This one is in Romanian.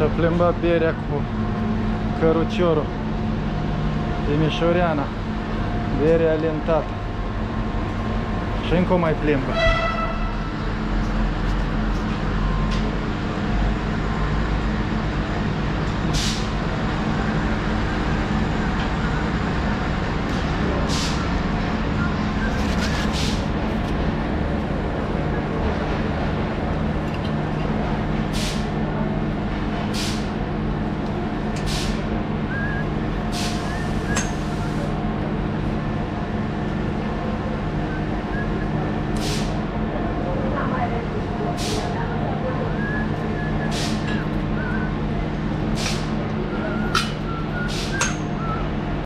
Și-a plimbat berea cu căruciorul Timișoreana. Berea alentată. Și încă mai plimbă.